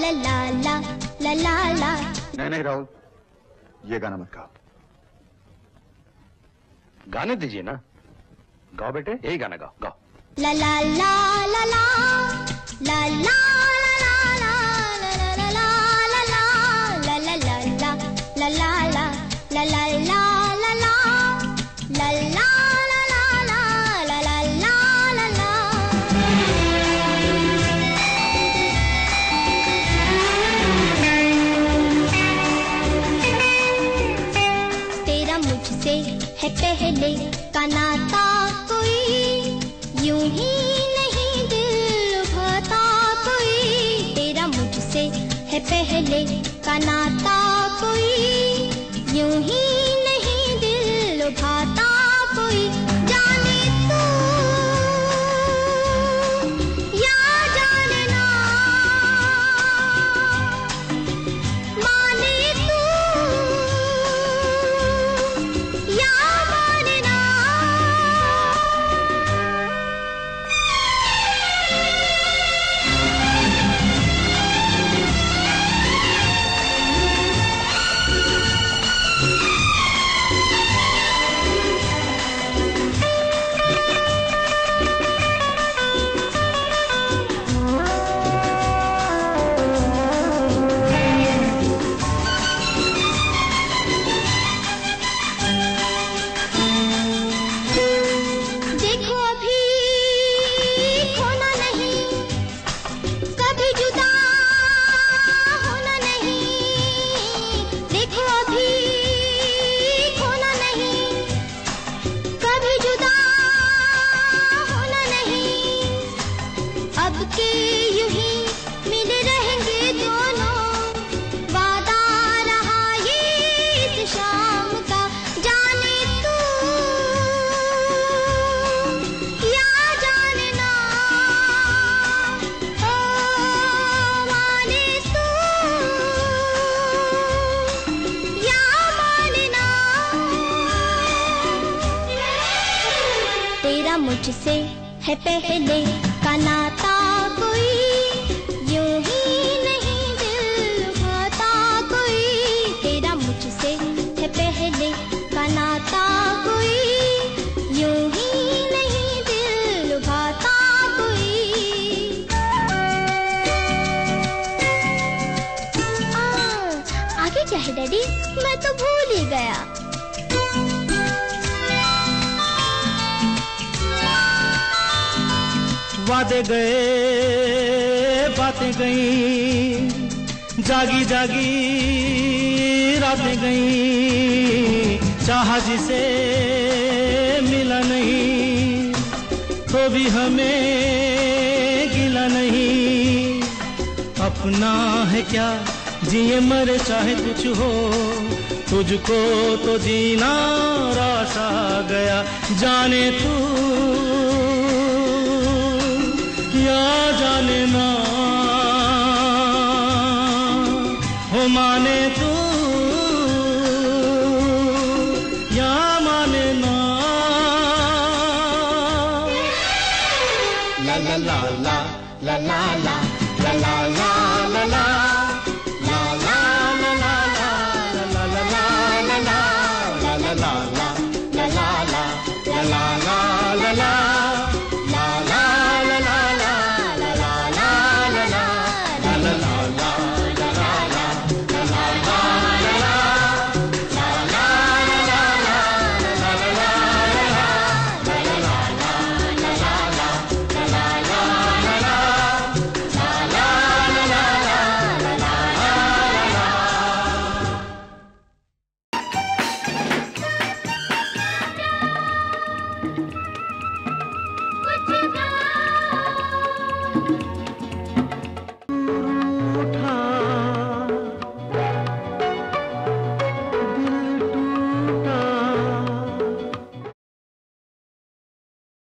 ला ला ला ला ला ला। नहीं नहीं राहुल ये गाना मत गाओ। गाने दीजिए ना। गाओ बेटे यही गाना गाओ गाओ। ला ला ला ला ला ला ला। है पहले का नाता कोई, यूँ ही नहीं दिल भाता कोई। तेरा मुझसे है पहले का नाता मुझसे है पहले का नाता कोई यूँ ही नहीं दिल कोई। तेरा मुझसे है पहले का नाता कोई यूँ ही नहीं कोई। आ, आगे क्या है डैडी? मैं तो भूल ही गया। वादे गए, बातें गई, जागी जागी रातें गई, चाह जिसे मिला नहीं तो भी हमें गिला नहीं। अपना है क्या जिए मरे चाहे कुछ हो, तुझको तो जीना रास आ गया, जाने तू जाने ना हो माने तू या माने ना ला ला ला ला ला ला ला ला ला ला